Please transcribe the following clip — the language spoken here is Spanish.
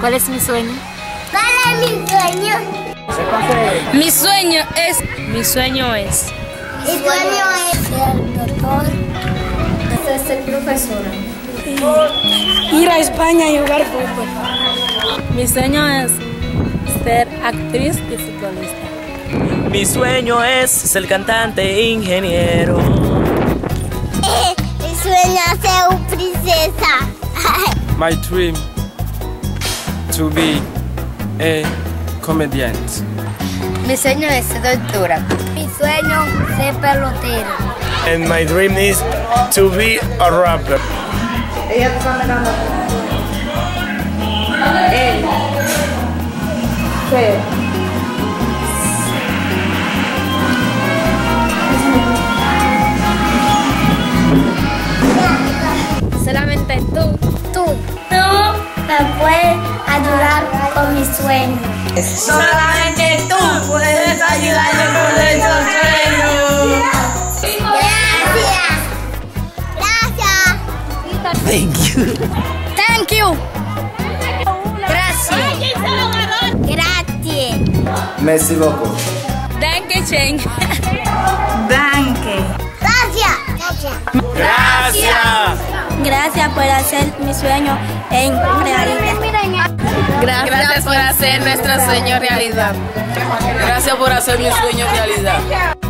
¿Cuál es mi sueño? ¿Cuál es mi sueño? Mi sueño es. Mi sueño es. Mi sueño es ser doctor. Es ser profesora. Ir a España y jugar fútbol. Mi sueño es ser actriz y futbolista. Mi sueño es ser cantante e ingeniero. Mi sueño es ser una princesa. My dream to be a comedian. Mi sueño es ser doctora. Mi sueño es ser pelotero. And my dream is to be a rapper. Solamente tú. Tú, tú me puedes mi sueño. Solamente tú puedes ayudarme con esos sueños. Gracias. Gracias. Thank you. Thank you. Gracias. Gracias. Merci beaucoup. Thank you, Cheng. Danke. Gracias. Gracias. Gracias. Gracias por hacer mi sueño en realidad. Gracias por hacer nuestro sueño realidad. Gracias por hacer mi sueño realidad.